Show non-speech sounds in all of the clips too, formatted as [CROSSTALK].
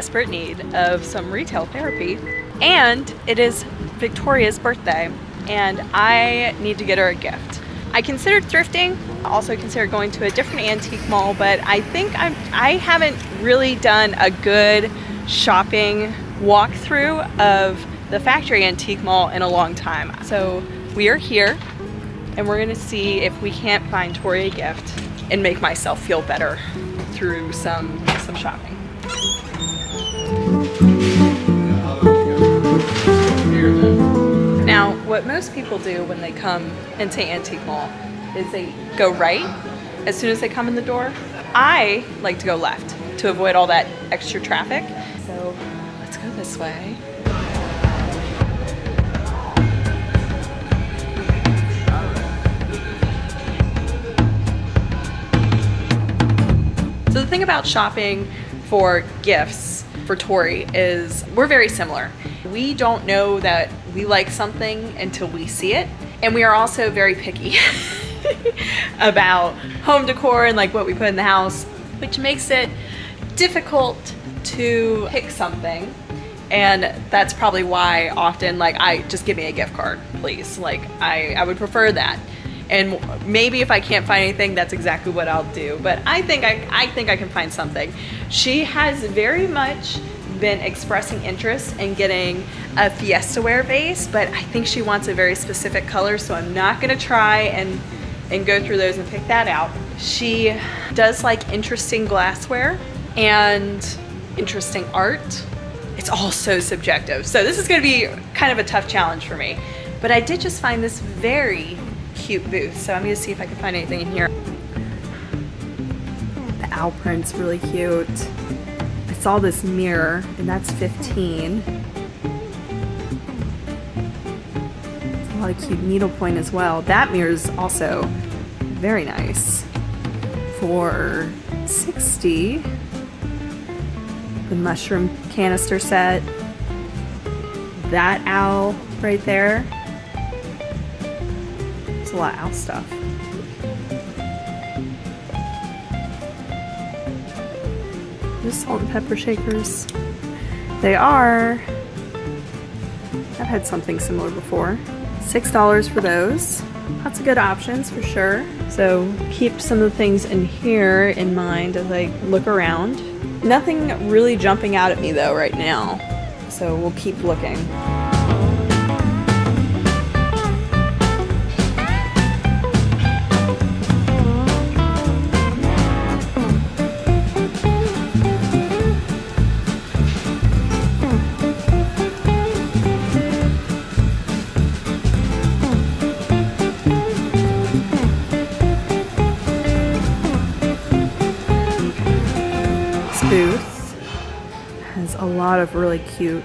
desperate need of some retail therapy. And it is Victoria's birthday, and I need to get her a gift. I considered thrifting, also considered going to a different antique mall, but I think I'm, I haven't really done a good shopping walkthrough of the factory antique mall in a long time. So we are here and we're gonna see if we can't find Tori a gift and make myself feel better through some, some shopping. Now, what most people do when they come into Antique Mall is they go right as soon as they come in the door. I like to go left to avoid all that extra traffic. So let's go this way. So the thing about shopping for gifts for Tori is we're very similar. We don't know that we like something until we see it. And we are also very picky [LAUGHS] about home decor and like what we put in the house, which makes it difficult to pick something. And that's probably why often like I just give me a gift card, please. Like I, I would prefer that and maybe if I can't find anything, that's exactly what I'll do. But I think I, I think I can find something. She has very much been expressing interest in getting a Fiesta ware vase, but I think she wants a very specific color, so I'm not gonna try and, and go through those and pick that out. She does like interesting glassware and interesting art. It's all so subjective. So this is gonna be kind of a tough challenge for me. But I did just find this very cute booth. So I'm gonna see if I can find anything in here. The owl print's really cute. I saw this mirror and that's 15. There's a lot of cute needlepoint as well. That mirror is also very nice. For 60, the mushroom canister set. That owl right there a lot of owl stuff. The salt and pepper shakers. They are, I've had something similar before. $6 for those. Lots of good options for sure. So keep some of the things in here in mind as I look around. Nothing really jumping out at me though right now. So we'll keep looking. Really cute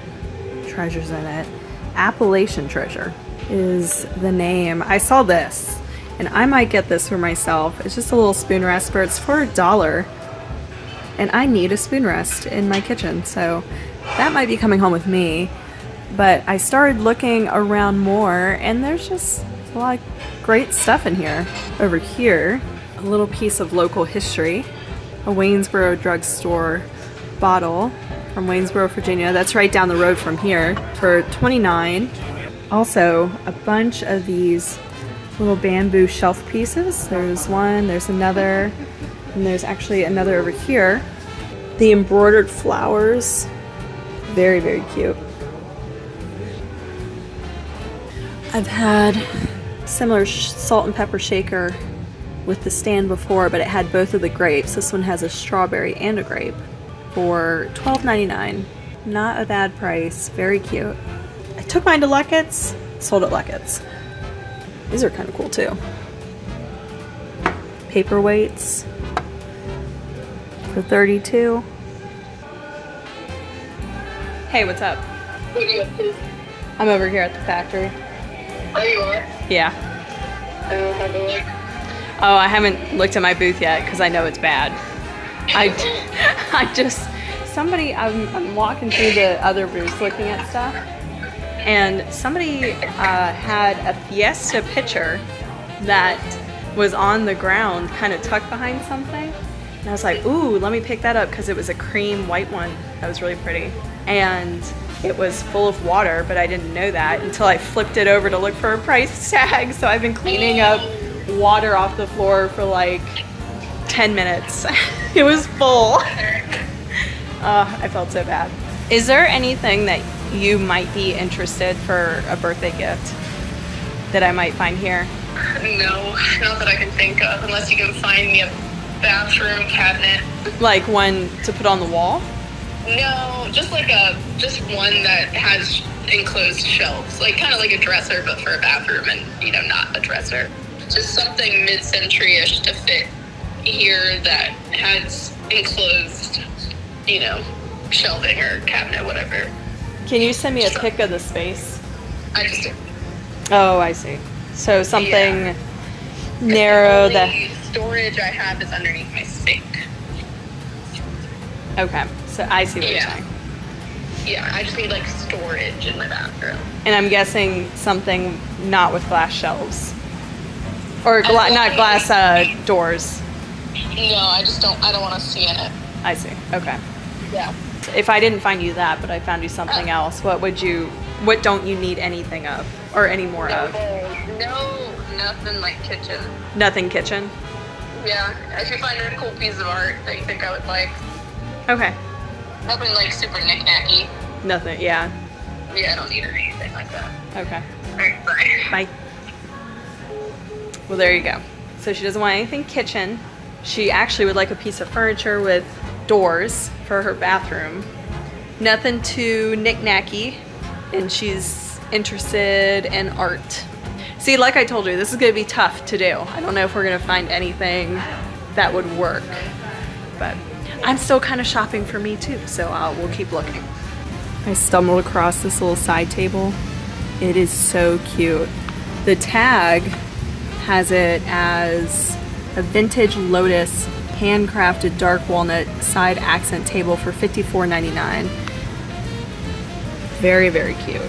treasures in it. Appalachian Treasure is the name. I saw this and I might get this for myself. It's just a little spoon rest, but it's for a dollar. And I need a spoon rest in my kitchen, so that might be coming home with me. But I started looking around more and there's just a lot of great stuff in here. Over here, a little piece of local history a Waynesboro drugstore bottle from Waynesboro, Virginia. That's right down the road from here for 29. Also, a bunch of these little bamboo shelf pieces. There's one, there's another, and there's actually another over here. The embroidered flowers, very, very cute. I've had similar salt and pepper shaker with the stand before, but it had both of the grapes. This one has a strawberry and a grape for $12.99. Not a bad price, very cute. I took mine to Luckett's, sold at Luckett's. These are kind of cool too. Paperweights for 32. Hey, what's up? What are you up to? I'm over here at the factory. Oh, you are? Yeah. I don't have a look. Oh, I haven't looked at my booth yet because I know it's bad. I, [LAUGHS] I just, somebody, I'm, I'm walking through the other booths looking at stuff, and somebody uh, had a Fiesta pitcher that was on the ground, kind of tucked behind something. And I was like, ooh, let me pick that up because it was a cream white one that was really pretty. And it was full of water, but I didn't know that until I flipped it over to look for a price tag. [LAUGHS] So I've been cleaning up water off the floor for like 10 minutes. [LAUGHS] it was full. Uh, I felt so bad. Is there anything that you might be interested for a birthday gift that I might find here? No, not that I can think of, unless you can find me a bathroom cabinet. Like one to put on the wall? No, just like a just one that has enclosed shelves, like kind of like a dresser, but for a bathroom, and you know, not a dresser. Just something mid-century-ish to fit here that has enclosed, you know, shelving or cabinet, whatever. Can you send me a pic of the space? I just Oh, I see. So something Yeah. narrow the that. storage I have is underneath my sink. Okay, so I see what you're saying. Yeah, I just need like storage in my bathroom. And I'm guessing something not with glass shelves. Or gla- not glass uh, doors. No, I just don't. I don't want to see in it. I see. Okay. Yeah. If I didn't find you that, but I found you something uh. else, what would you? What don't you need anything of, or any more No, of? no, nothing like kitchen. Nothing kitchen. Yeah, if you find a cool piece of art that you think I would like, Okay. nothing like super knick-knacky. Nothing. Yeah. Yeah, I don't need anything like that. Okay. Alright, bye. Bye. Well, there you go. So she doesn't want anything kitchen. She actually would like a piece of furniture with doors for her bathroom. Nothing too knick-knacky. And she's interested in art. See, like I told you, this is going to be tough to do. I don't know if we're going to find anything that would work. But I'm still kind of shopping for me too, so we'll keep looking. I stumbled across this little side table. It is so cute. The tag has it as a vintage lotus handcrafted dark walnut side accent table for $54.99. Very, very cute.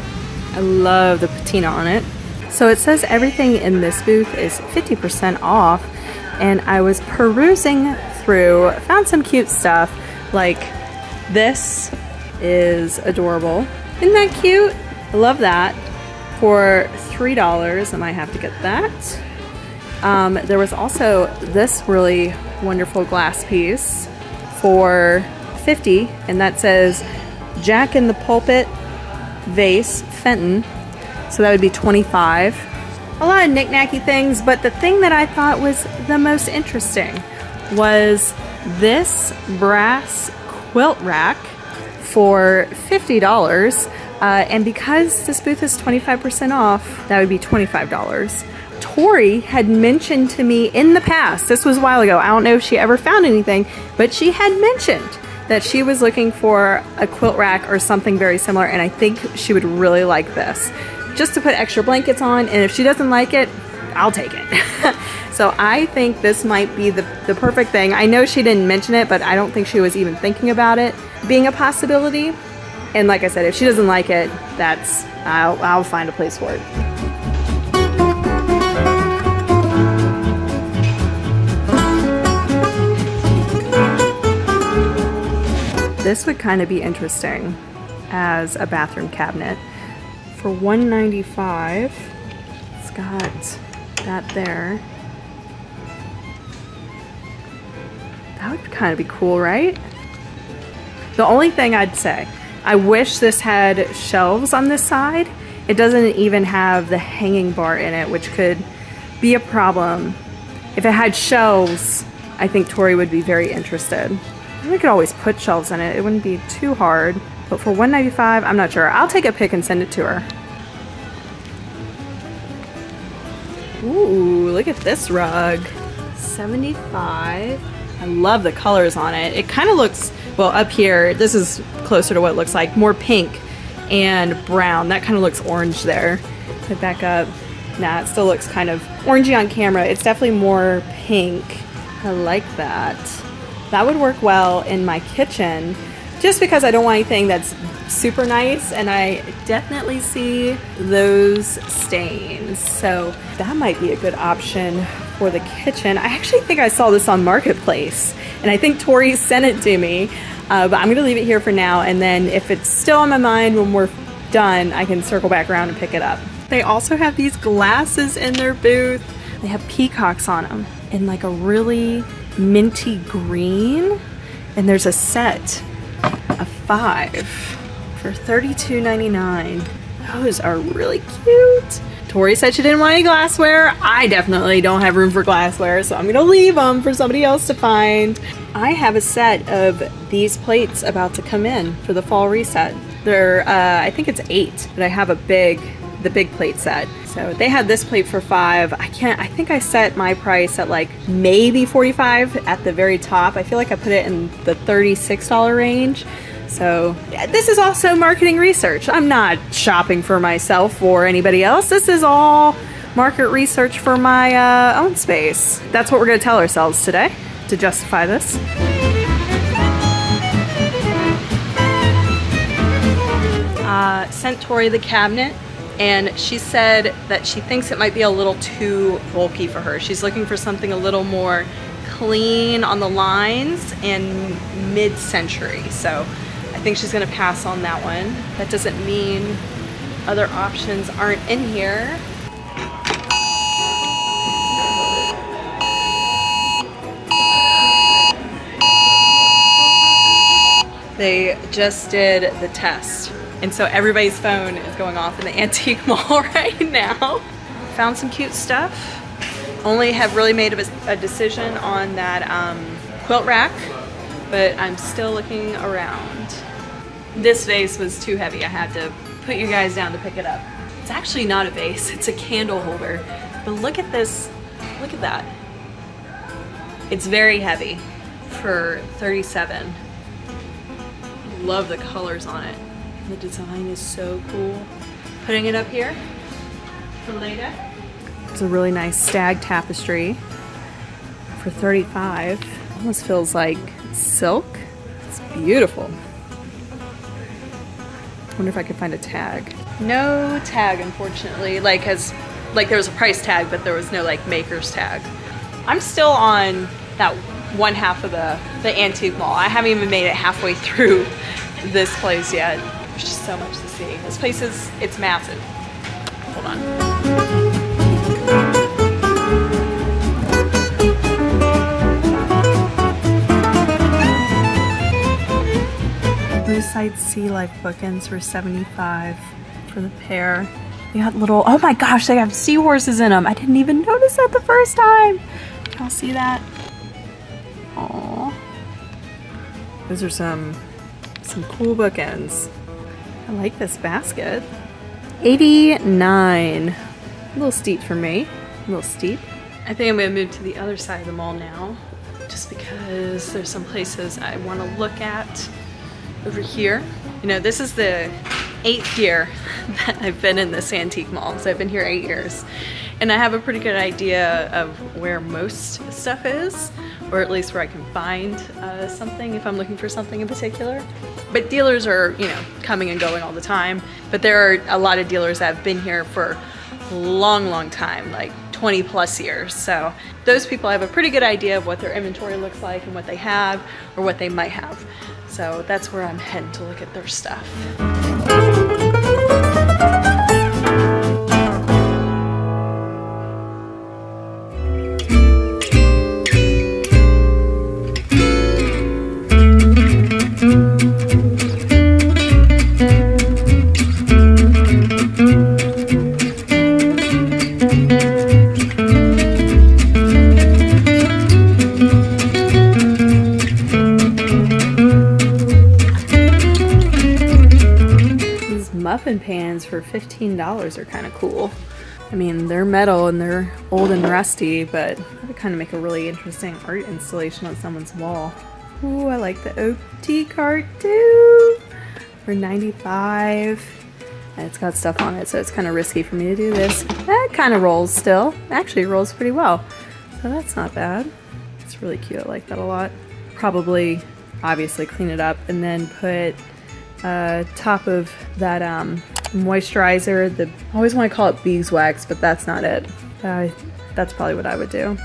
I love the patina on it. So it says everything in this booth is 50% off, and I was perusing through, found some cute stuff like this is adorable. Isn't that cute? I love that. For $3, I might have to get that. Um, there was also this really wonderful glass piece for 50 and that says Jack in the Pulpit vase Fenton. So that would be 25. A lot of knick-knacky things, but the thing that I thought was the most interesting was this brass quilt rack for $50. Uh, and because this booth is 25% off, that would be $25. Tori had mentioned to me in the past, this was a while ago, I don't know if she ever found anything, but she had mentioned that she was looking for a quilt rack or something very similar, and I think she would really like this. Just to put extra blankets on, and if she doesn't like it, I'll take it. [LAUGHS] so I think this might be the, the perfect thing. I know she didn't mention it, but I don't think she was even thinking about it being a possibility. And like I said, if she doesn't like it, that's, I'll, I'll find a place for it. This would kind of be interesting as a bathroom cabinet. For 195 it's got that there. That would kind of be cool, right? The only thing I'd say, I wish this had shelves on this side. It doesn't even have the hanging bar in it, which could be a problem. If it had shelves, I think Tori would be very interested. We could always put shelves in it. It wouldn't be too hard. But for 195, I'm not sure. I'll take a pic and send it to her. Ooh, look at this rug. 75. I love the colors on it. It kind of looks, well, up here, this is closer to what it looks like, more pink and brown. That kind of looks orange there. Put back up. Nah, it still looks kind of orangey on camera. It's definitely more pink. I like that. That would work well in my kitchen. just because I don't want anything that's super nice and I definitely see those stains. So that might be a good option for the kitchen. I actually think I saw this on Marketplace and I think Tori sent it to me. Uh, but I'm gonna leave it here for now and then if it's still on my mind when we're done, I can circle back around and pick it up. They also have these glasses in their booth. They have peacocks on them in like a really minty green. And there's a set of five for $32.99. Those are really cute. Tori said she didn't want any glassware. I definitely don't have room for glassware, so I'm gonna leave them for somebody else to find. I have a set of these plates about to come in for the fall reset. They're, uh, I think it's eight, but I have a big, the big plate set. So they had this plate for five. I can't, I think I set my price at like maybe 45 at the very top. I feel like I put it in the $36 range. So this is also marketing research. I'm not shopping for myself or anybody else. This is all market research for my uh, own space. That's what we're gonna tell ourselves today to justify this. Uh, sent Tori the cabinet and she said that she thinks it might be a little too bulky for her. She's looking for something a little more clean on the lines and mid-century. So I think she's gonna pass on that one. That doesn't mean other options aren't in here. They just did the test. And so everybody's phone is going off in the [LAUGHS] antique mall [LAUGHS] right now. Found some cute stuff. Only have really made a, a decision on that um, quilt rack, but I'm still looking around. This vase was too heavy. I had to put you guys down to pick it up. It's actually not a vase, it's a candle holder. But look at this, look at that. It's very heavy for 37. Love the colors on it. The design is so cool. Putting it up here for later. It's a really nice stag tapestry for 35. Almost feels like silk. It's beautiful. Wonder if I could find a tag. No tag, unfortunately. Like as like there was a price tag, but there was no like maker's tag. I'm still on that one half of the the antique mall. I haven't even made it halfway [LAUGHS] through this place yet. There's just so much to see. This place is it's massive. Hold on. Blue Side Sea Life bookends for 75 for the pair. They got little, oh my gosh, they have seahorses in them. I didn't even notice that the first time. Y'all see that? Aww. Those are some, some cool bookends. I like this basket. 89. A little steep for me. A little steep. I think I'm gonna move to the other side of the mall now, just because there's some places I want to look at over here. You know, this is the eighth year [LAUGHS] that I've been in this antique mall, so I've been here eight years. And I have a pretty good idea of where most stuff is, or at least where I can find uh, something if I'm looking for something in particular. But dealers are, you know, coming and going all the time. But there are a lot of dealers that have been here for a long, long time, like 20 plus years. So those people have a pretty good idea of what their inventory looks like and what they have or what they might have. So that's where I'm heading to look at their stuff. For $15 are kind of cool. I mean, they're metal and they're old and rusty, but would kind of make a really interesting art installation on someone's wall. Ooh, I like the tea cart too for 95 and it's got stuff on it, so it's kind of risky for me to do this. That kind of rolls still. Actually, rolls pretty well. So that's not bad. It's really cute. I like that a lot. Probably obviously clean it up, and then put uh, top of that um, moisturizer. The I always want to call it beeswax, but that's not it. Uh, that's probably what I would do.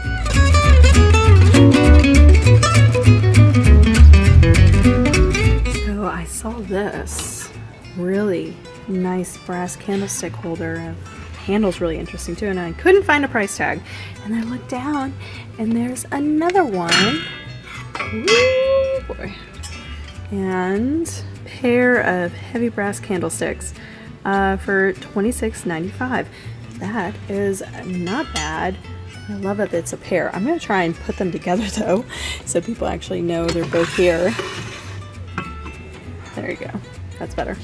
So I saw this really nice brass candlestick holder. Handle's really interesting too, and I couldn't find a price tag. And I looked down, and there's another one. Ooh, boy. And pair of heavy brass candlesticks uh, for $26.95. That is not bad. I love that it's a pair. I'm going to try and put them together [LAUGHS] though, so people actually know they're both here. There you go. That's better.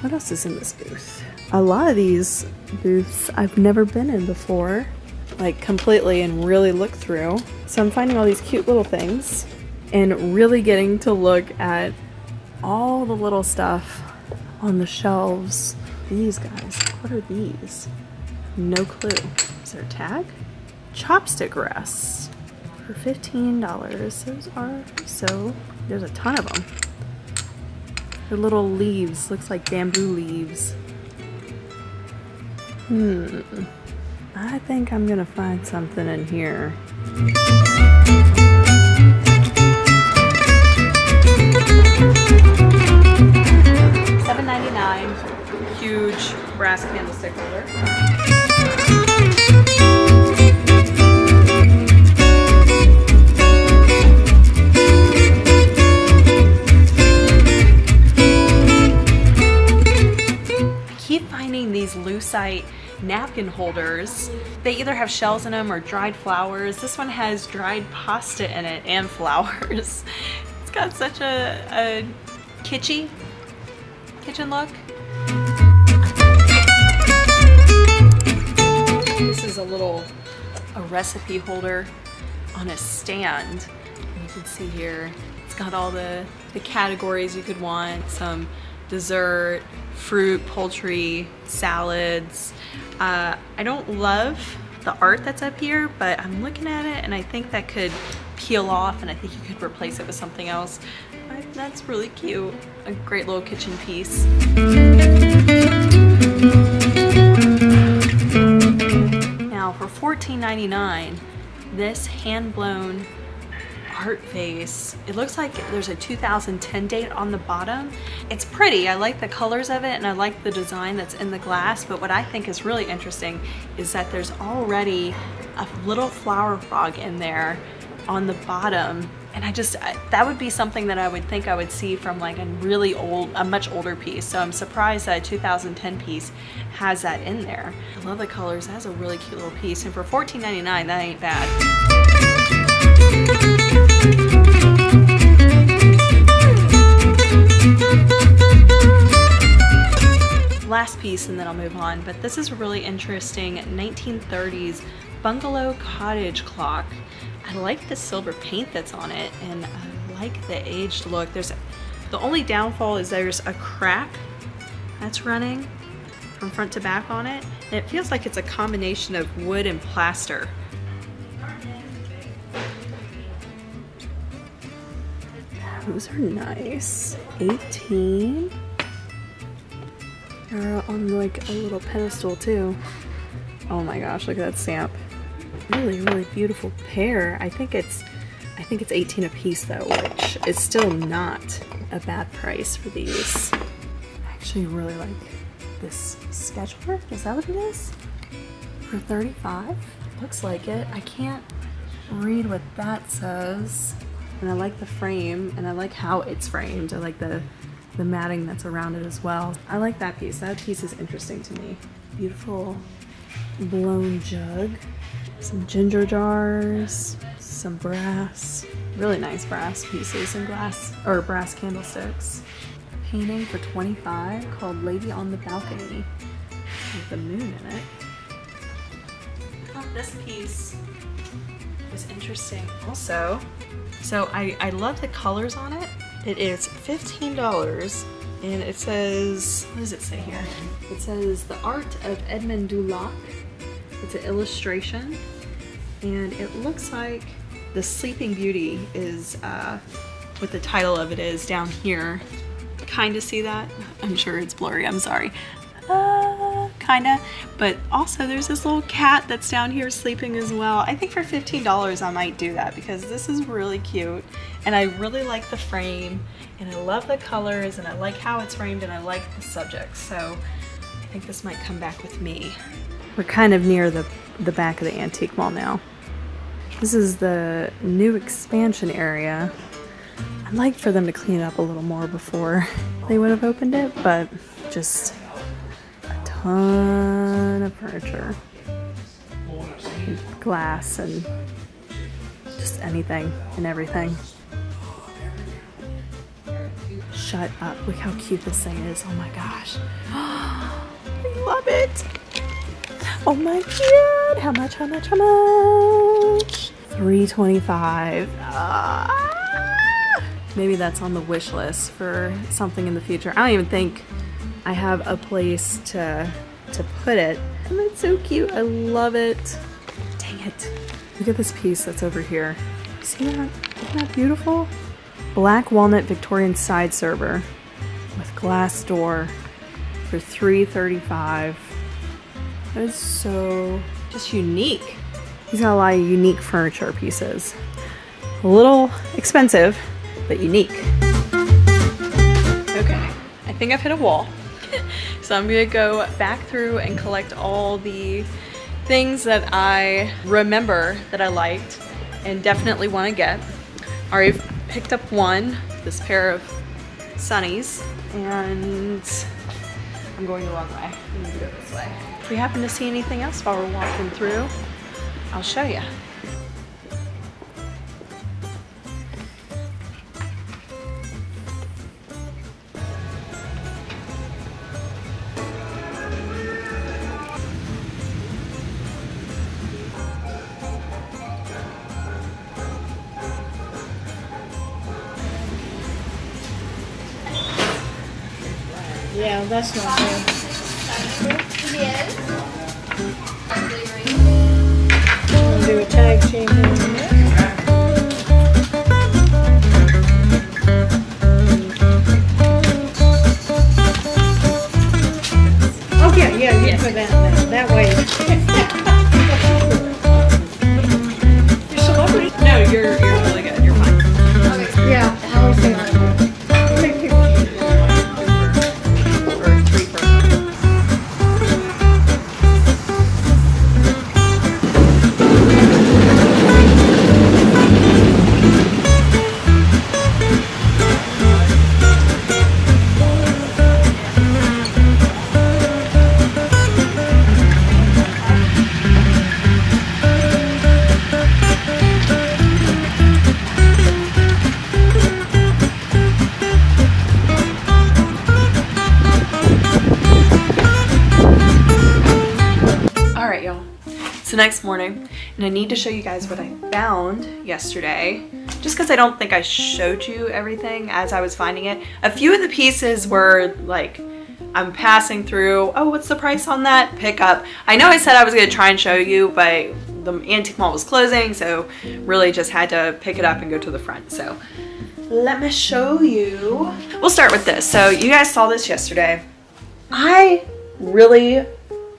What else is in this booth? A lot of these booths I've never been in before, like completely and really look through. So I'm finding all these cute little things and really getting to look at all the little stuff on the shelves. These guys, what are these? No clue. Is there a tag? Chopstick rests for $15. Those are so, there's a ton of them. They're little leaves, looks like bamboo leaves. Hmm. I think I'm gonna find something in here. Huge brass candlestick holder. I keep finding these lucite napkin holders. They either have shells in them or dried flowers. This one has dried pasta in it and [LAUGHS] flowers. It's got such a, a kitschy kitchen look. This is a little a recipe holder on a stand. You can see here, it's got all the, the categories you could want, some dessert, fruit, poultry, salads. Uh, I don't love the art that's up here, but I'm looking at it and I think that could peel off and I think you could replace it with something else. But that's really cute. A great little kitchen piece. Now for $14.99, this hand-blown art vase. It looks like there's a 2010 date on the bottom. It's pretty. I like the colors of it and I like the design that's in the glass, but what I think is really interesting is that there's already a little flower frog in there on the bottom. And I just, I, that would be something that I would think I would see from like a really old, a much older piece. So I'm surprised that a 2010 piece has that in there. I love the colors. That's a really cute little piece. And for $14.99, that ain't bad. Last piece and then I'll move on, but this is a really interesting 1930s bungalow cottage clock. I like the silver paint that's on it and I like the aged look. There's The only downfall is there's a crack that's running from front to back on it. And it feels like it's a combination of wood and plaster. Those are nice. 18. They're on like a little pedestal too. Oh my gosh, look at that stamp. Really, really beautiful pair. I think it's I think it's 18 a piece though, which is still not a bad price for these. I actually really like this scheduler. Is that what it is? For 35? Looks like it. I can't read what that says. And I like the frame and I like how it's framed. I like the the matting that's around it as well. I like that piece. That piece is interesting to me. Beautiful blown jug. Some ginger jars, some brass, really nice brass pieces and glass, or brass candlesticks. Painting for 25 called Lady on the Balcony with the moon in it. Oh, this piece was interesting also. So I, I love the colors on it. It is $15 and it says, what does it say here? It says The Art of Edmund Dulac. It's an illustration and it looks like the Sleeping Beauty is uh, what the title of it is down here. Kind of see that? I'm sure it's blurry, I'm sorry. Uh, kinda. But also there's this little cat that's down here sleeping as well. I think for $15 I might do that because this is really cute and I really like the frame and I love the colors and I like how it's framed and I like the subject. So I think this might come back with me. We're kind of near the, the back of the antique mall now. This is the new expansion area. I'd like for them to clean up a little more before [LAUGHS] they would have opened it, but just a ton of furniture. And glass and just anything and everything. Shut up. Look how cute this thing is. Oh my gosh. [GASPS] I love it. Oh my god. How much, how much, how much? 325 ah. Maybe that's on the wish list for something in the future. I don't even think I have a place to to put it. And it's so cute. I love it. Dang it. Look at this piece that's over here. See that? Isn't that beautiful? Black walnut Victorian side server with glass door for 335 That is so just unique. He's got a lot of unique furniture pieces. A little expensive, but unique. Okay, I think I've hit a wall. [LAUGHS] so I'm gonna go back through and collect all the things that I remember that I liked and definitely want to get. I already picked up one, this pair of sunnies, and I'm going the wrong way. I'm gonna go this way. If we happen to see anything else while we're walking through, I'll show you. Yeah, that's not good. The next morning, and I need to show you guys what I found yesterday. Just because I don't think I showed you everything as I was finding it. A few of the pieces were like, I'm passing through. Oh, what's the price on that? Pick up. I know I said I was to try and show you, but the antique mall was closing, so really just had to pick it up and go to the front. So let me show you. We'll start with this. So you guys saw this yesterday. I really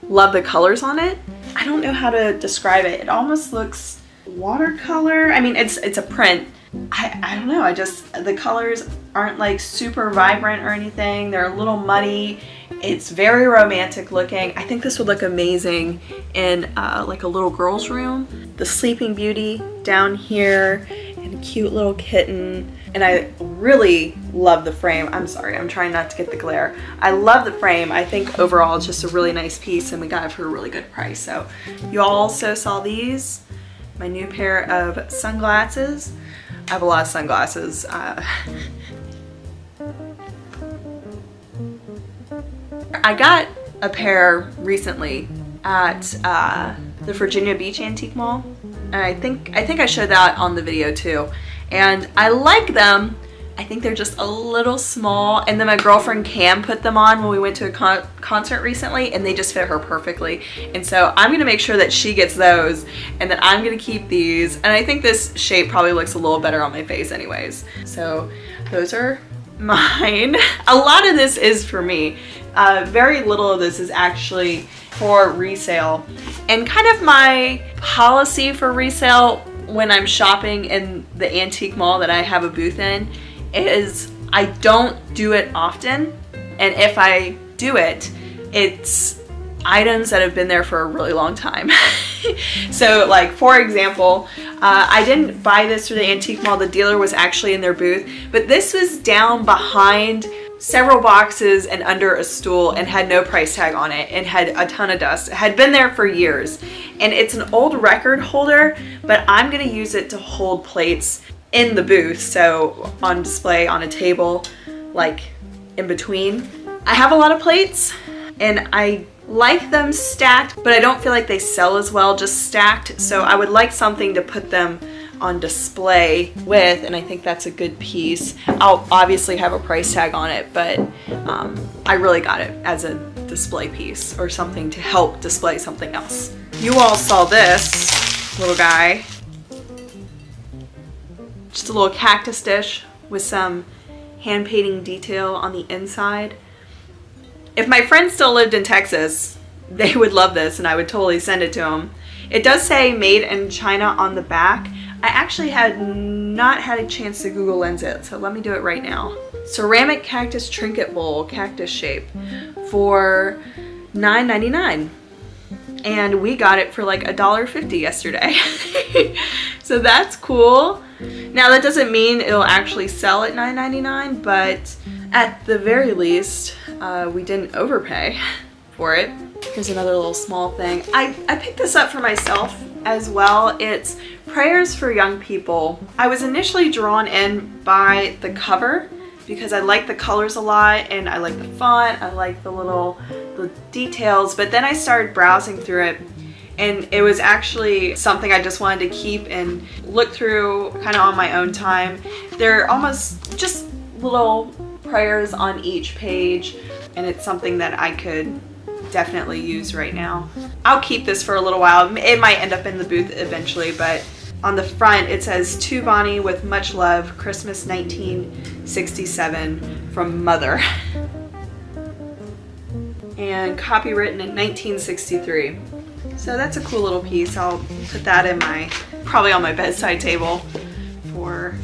love the colors on it. I don't know how to describe it. It almost looks watercolor. I mean, it's it's a print. I, I don't know. I just, the colors aren't like super vibrant or anything. They're a little muddy. It's very romantic looking. I think this would look amazing in uh, like a little girl's room. The Sleeping Beauty down here and a cute little kitten. And I really love the frame. I'm sorry, I'm trying not to get the glare. I love the frame. I think overall it's just a really nice piece and we got it for a really good price. So you also saw these, my new pair of sunglasses. I have a lot of sunglasses. Uh, I got a pair recently at uh, the Virginia Beach Antique Mall. And I think I think I showed that on the video too. And I like them, I think they're just a little small. And then my girlfriend Cam put them on when we went to a con concert recently and they just fit her perfectly. And so I'm gonna make sure that she gets those and then I'm gonna keep these. And I think this shape probably looks a little better on my face anyways. So those are [LAUGHS] mine. a lot of this is for me. Uh, very little of this is actually for resale. And kind of my policy for resale when I'm shopping in the antique mall that I have a booth in is I don't do it often. And if I do it, it's items that have been there for a really long time. [LAUGHS] so like for example, uh, I didn't buy this through the antique mall. The dealer was actually in their booth, but this was down behind several boxes and under a stool and had no price tag on it and had a ton of dust. It had been there for years. And it's an old record holder, but I'm gonna use it to hold plates in the booth. So on display on a table, like in between. I have a lot of plates and I like them stacked, but I don't feel like they sell as well just stacked. So I would like something to put them on display with and I think that's a good piece. I'll obviously have a price tag on it but um, I really got it as a display piece or something to help display something else. You all saw this little guy. Just a little cactus dish with some hand painting detail on the inside. If my friend still lived in Texas, [LAUGHS] they would love this and I would totally send it to them. It does say made in China on the back, I actually had not had a chance to Google Lens it, so let me do it right now. Ceramic cactus trinket bowl, cactus shape, for $9.99. And we got it for like $1.50 yesterday. [LAUGHS] so that's cool. Now that doesn't mean it'll actually sell at $9.99, but at the very least, uh, we didn't overpay for it. Here's another little small thing. I, I picked this up for myself as well. It's Prayers for Young People. I was initially drawn in by the cover because I like the colors a lot and I like the font, I like the little the details, but then I started browsing through it and it was actually something I just wanted to keep and look through kind of on my own time. They're almost just little prayers on each page and it's something that I could definitely use right now. I'll keep this for a little while. It might end up in the booth eventually, but on the front it says to Bonnie with much love, Christmas 1967 from Mother. [LAUGHS] and copywritten in 1963. So that's a cool little piece. I'll put that in my, probably on my bedside table for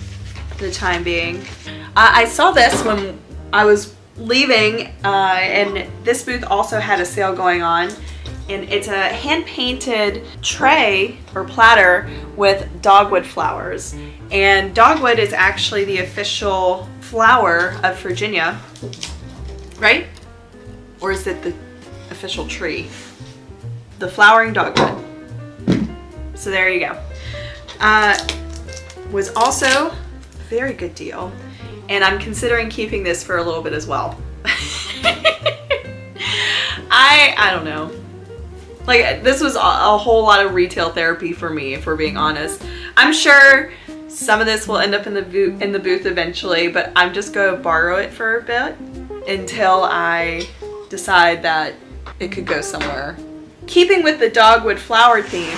the time being. Uh, I saw this when I was leaving uh, and this booth also had a sale going on and it's a hand painted tray or platter with dogwood flowers and dogwood is actually the official flower of Virginia right or is it the official tree the flowering dogwood so there you go uh, was also a very good deal and I'm considering keeping this for a little bit as well. [LAUGHS] I, I don't know. Like this was a, a, whole lot of retail therapy for me, if we're being honest. I'm sure some of this will end up in the in the booth eventually, but I'm just going to borrow it for a bit until I decide that it could go somewhere. Keeping with the dogwood flower theme,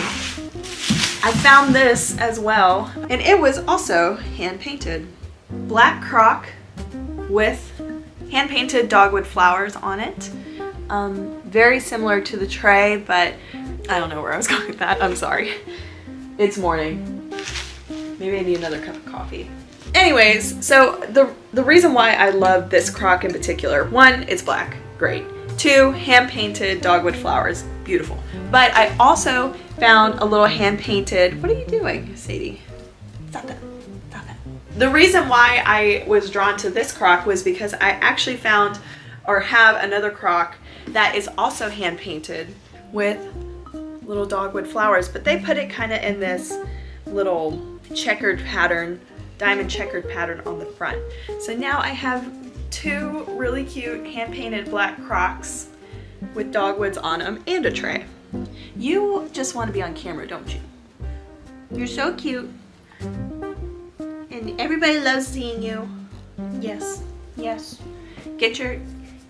I found this as well, and it was also hand painted black crock with hand-painted dogwood flowers on it. Um, very similar to the tray, but I don't know where I was [LAUGHS] going with that. I'm sorry. It's morning. Maybe I need another cup of coffee. Anyways, so the, the reason why I love this crock in particular, one, it's black, great. Two, hand-painted dogwood flowers, beautiful. But I also found a little hand-painted, what are you doing, Sadie? Stop that. stop that. The reason why I was drawn to this crock was because I actually found or have another crock that is also hand painted with little dogwood flowers, but they put it kind of in this little checkered pattern, diamond checkered pattern on the front. So now I have two really cute hand painted black crocks with dogwoods on them and a tray. You just want to be on camera, don't you? You're so cute and everybody loves seeing you. Yes. Yes. Get your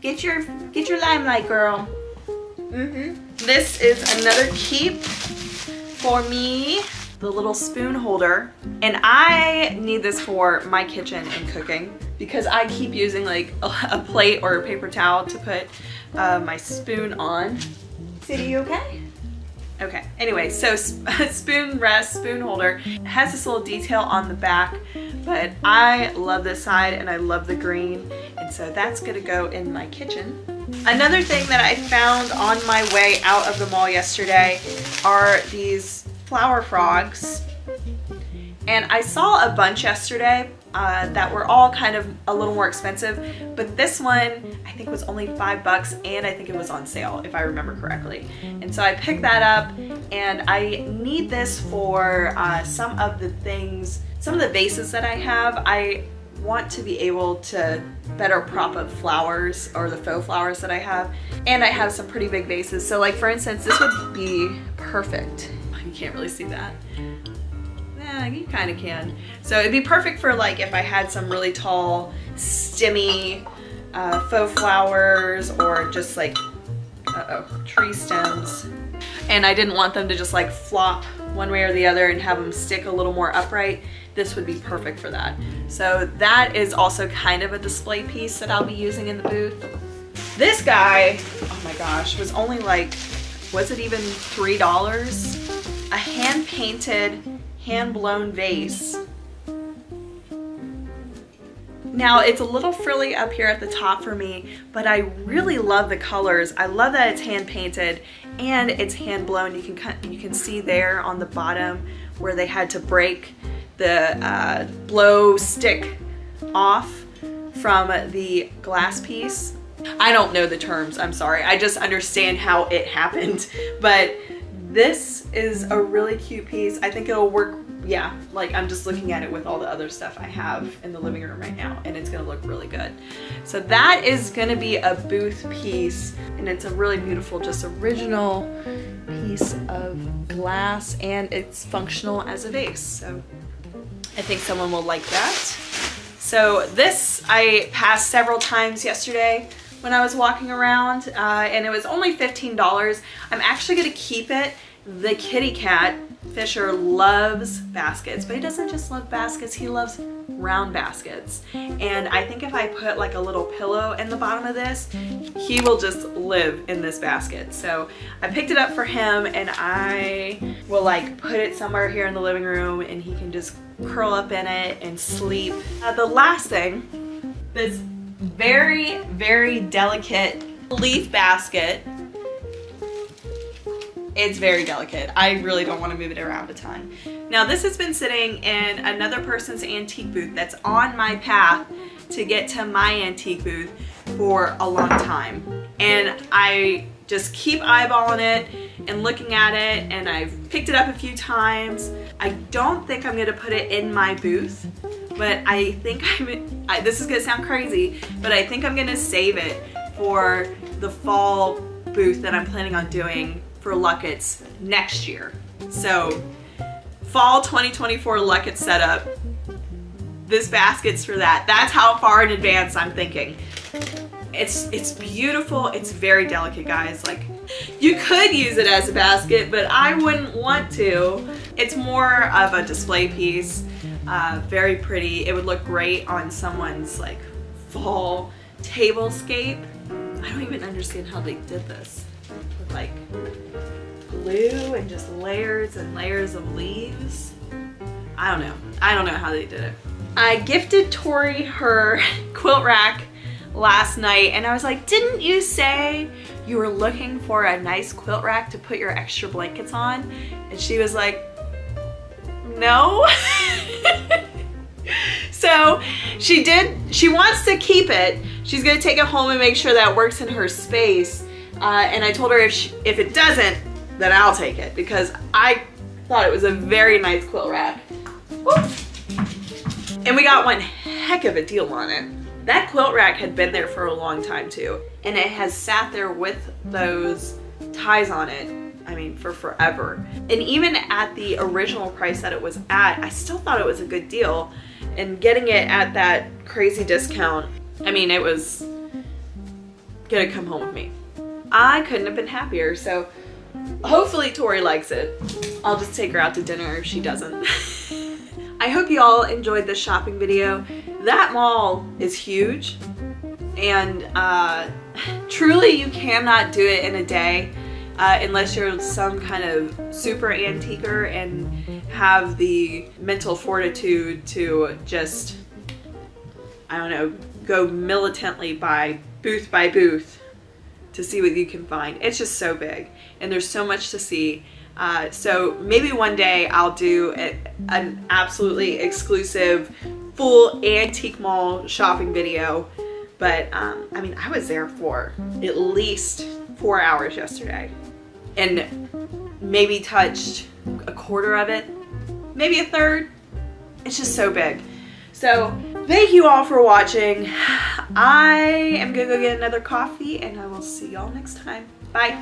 get your get your limelight, girl. Mm-hmm. This is another keep for me. The little spoon holder. And I need this for my kitchen and cooking because I keep using like a, [LAUGHS] a plate or a paper towel to put uh, my spoon on. Sadie, you okay? Okay, anyway, so [LAUGHS] spoon rest, spoon holder. It has this little detail on the back, but I love this side and I love the green. And so that's gonna go in my kitchen. Another thing that I found on my way out of the mall yesterday are these flower frogs. And I saw a bunch yesterday uh, that were all kind of a little more expensive, but this one I think was only five bucks and I think it was on sale if I remember correctly. And so I picked that up and I need this for uh, some of the things, some of the vases that I have. I want to be able to better prop up flowers or the faux flowers that I have. And I have some pretty big vases. So like for instance, this would be perfect. [LAUGHS] You can't really see that. Yeah, you kind of can. So it'd be perfect for like if I had some really tall, stemmy uh, faux flowers or just like, uh oh tree stems. And I didn't want them to just like flop one way or the other and have them stick a little more upright. This would be perfect for that. So that is also kind of a display piece that I'll be using in the booth. This guy, oh my gosh, was only like, was it even $3? A hand-painted hand-blown vase. Now it's a little frilly up here at the top for me, but I really love the colors. I love that it's hand painted and it's hand blown. You can you can see there on the bottom where they had to break the uh, blow stick off from the glass piece. I don't know the terms, I'm sorry. I just understand how it happened, [LAUGHS] but this is a really cute piece. I think it'll work, yeah, like I'm just looking at it with all the other stuff I have in the living room right now and it's gonna look really good. So that is gonna be a booth piece and it's a really beautiful, just original piece of glass and it's functional as a vase. So I think someone will like that. So this I passed several times yesterday when I was walking around uh, and it was only $15. I'm actually gonna keep it. The kitty cat, Fisher, loves baskets, but he doesn't just love baskets, he loves round baskets. And I think if I put like a little pillow in the bottom of this, he will just live in this basket. So I picked it up for him and I will like put it somewhere here in the living room and he can just curl up in it and sleep. Uh, the last thing, this very, very delicate leaf basket. It's very delicate. I really don't want to move it around a ton. Now this has been sitting in another person's antique booth that's on my path to get to my antique booth for a long time. And I just keep eyeballing it and looking at it and I've picked it up a few times. I don't think I'm gonna put it in my booth but I think [LAUGHS] I'm, I, this is gonna sound crazy, but I think I'm gonna save it for the fall booth that I'm planning on doing for Lucketts next year. So fall 2024 Luckett setup, this basket's for that. That's how far in advance I'm thinking. It's, it's beautiful, it's very delicate guys. Like you could use it as a basket, but I wouldn't want to. It's more of a display piece. Uh, very pretty. It would look great on someone's like fall tablescape. I don't even understand how they did this. Like glue and just layers and layers of leaves. I don't know. I don't know how they did it. I gifted Torie her [LAUGHS] quilt rack last night and I was like, didn't you say you were looking for a nice quilt rack to put your extra blankets on? And she was like, no. [LAUGHS] so she did, she wants to keep it. She's gonna take it home and make sure that works in her space. Uh, and I told her if, she, if it doesn't, then I'll take it because I thought it was a very nice quilt rack. And we got one heck of a deal on it. That quilt rack had been there for a long time too. And it has sat there with those ties on it. I mean, mean, for forever. And even at the original price that it was at, I still thought it was a good deal. And getting it at that crazy discount, I mean, it was gonna come home with me. I couldn't have been happier. So hopefully Torie likes it. I'll just take her out to dinner if she doesn't. [LAUGHS] I hope you all enjoyed this shopping video. That mall is huge and uh, truly you cannot do it in a day uh, unless you're some kind of super antiquer and have the mental fortitude to just, I don't know, go militantly by booth by booth to see what you can find. It's just so big and there's so much to see. Uh, so maybe one day I'll do a, an absolutely exclusive full antique mall shopping video. But um, I mean, I was there for at least four hours yesterday and maybe touched a quarter of it, maybe a third. It's just so big. So thank you all for watching. [SIGHS] I am gonna go get another coffee and I will see y'all next time. Bye.